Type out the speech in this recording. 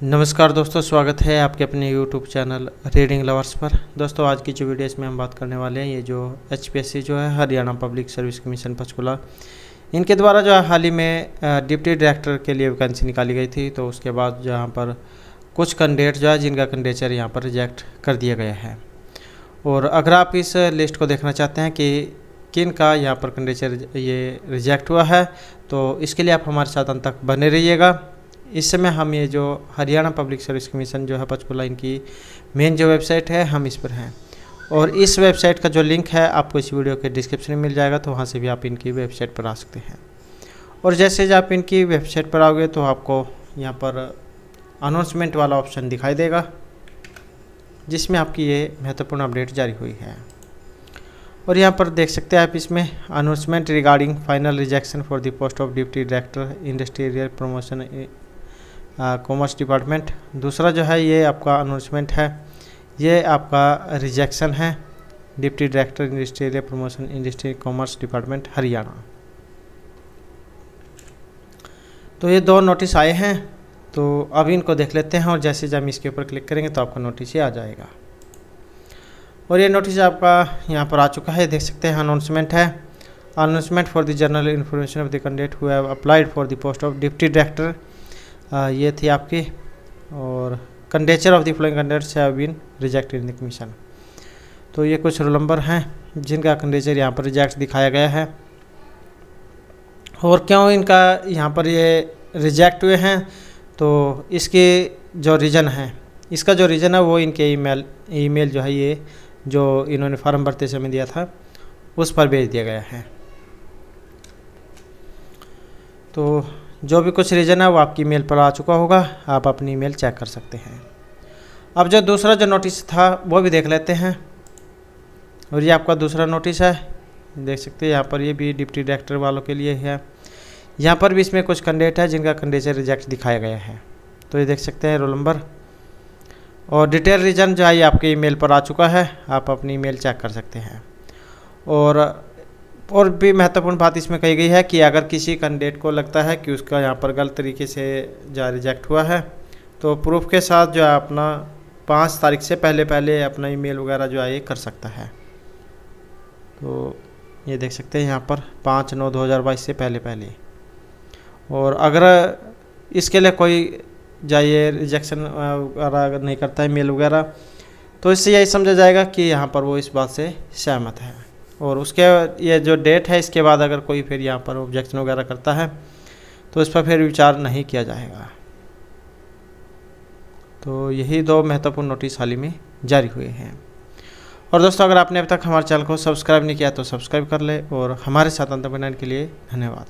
नमस्कार दोस्तों, स्वागत है आपके अपने यूट्यूब चैनल रीडिंग लवर्स पर। दोस्तों, आज की जो वीडियो इसमें हम बात करने वाले हैं, ये जो एचपीएससी जो है, Haryana public service commission Panchkula इनके द्वारा जो है, हाल ही में डिप्टी डायरेक्टर के लिए वैकेंसी निकाली गई थी तो उसके बाद जहाँ पर कुछ कैंडिडेट जो है, जिनका कैंडिडेचर यहाँ पर रिजेक्ट कर दिया गया है। और अगर आप इस लिस्ट को देखना चाहते हैं कि किन का यहाँ पर कैंडिडेचर ये रिजेक्ट हुआ है तो इसके लिए आप हमारे साथ अंत तक बने रहिएगा। इस समय हम ये जो हरियाणा पब्लिक सर्विस कमीशन जो है पंचकुला इनकी मेन जो वेबसाइट है, हम इस पर हैं। और इस वेबसाइट का जो लिंक है, आपको इस वीडियो के डिस्क्रिप्शन में मिल जाएगा तो वहाँ से भी आप इनकी वेबसाइट पर आ सकते हैं। और जैसे आप इनकी वेबसाइट पर आओगे तो आपको यहाँ पर अनाउंसमेंट वाला ऑप्शन दिखाई देगा, जिसमें आपकी ये महत्वपूर्ण अपडेट जारी हुई है। और यहाँ पर देख सकते हैं आप इसमें announcement regarding final rejection for the post of deputy director industrial promotion commerce department दूसरा जो है, ये आपका अनाउंसमेंट है। ये आपका रिजेक्शन है। Deputy director industrial promotion industry commerce department Haryana तो ये दो नोटिस आए हैं। तो अब इनको देख लेते हैं और जैसे जब इसके ऊपर क्लिक करेंगे तो आपका नोटिस ही आ जाएगा। और ये नोटिस आपका यहाँ पर आ चुका है। देख सकते हैं अनाउंसमेंट है। Announcement for the general information of the candidate who applied for the post of deputy director ये थी आपकी। और candidature of the following candidates have been rejected in the commission तो ये कुछ रोल नंबर हैं, जिनका कंडेचर यहाँ पर रिजेक्ट दिखाया गया है। और क्यों इनका यहाँ पर ये रिजेक्ट हुए हैं? तो इसके जो रीज़न है, इसका जो रीज़न है वो इनके ईमेल ईमेल जो है ये, जो इन्होंने फॉर्म भरते समय दिया था, उस पर भेज दिया गया है। तो जो भी कुछ रीज़न है, वो आपकी ईमेल पर आ चुका होगा। आप अपनी ईमेल चेक कर सकते हैं। अब जो दूसरा जो नोटिस था, वो भी देख लेते हैं। और ये आपका दूसरा नोटिस है। देख सकते हैं, यहाँ पर ये भी डिप्टी डायरेक्टर वालों के लिए है। यहाँ पर भी इसमें कुछ कैंडिडेट है, जिनका कैंडिडेट रिजेक्ट दिखाया गया है। तो ये देख सकते हैं रोल नंबर। और डिटेल रीजन जो है, ये आपके ईमेल पर आ चुका है। आप अपनी ईमेल चेक कर सकते हैं। और और भी महत्वपूर्ण बात इसमें कही गई है कि अगर किसी कैंडिडेट को लगता है कि उसका यहाँ पर गलत तरीके से जो रिजेक्ट हुआ है तो प्रूफ के साथ जो है अपना पाँच तारीख से पहले पहले अपना ईमेल वगैरह जो है ये कर सकता है। तो ये देख सकते हैं यहाँ पर पाँच नौ दो हज़ार बाईस से पहले पहले। और अगर इसके लिए कोई जाइए रिजेक्शन वगैरह नहीं करता है मेल वगैरह तो इससे यही समझा जाएगा कि यहाँ पर वो इस बात से सहमत है। और उसके ये जो डेट है, इसके बाद अगर कोई फिर यहाँ पर ऑब्जेक्शन वगैरह करता है तो इस पर फिर विचार नहीं किया जाएगा। तो यही दो महत्वपूर्ण नोटिस हाल ही में जारी हुए हैं। और दोस्तों, अगर आपने अब तक हमारे चैनल को सब्सक्राइब नहीं किया तो सब्सक्राइब कर ले और हमारे साथ अंत बनाने के लिए धन्यवाद।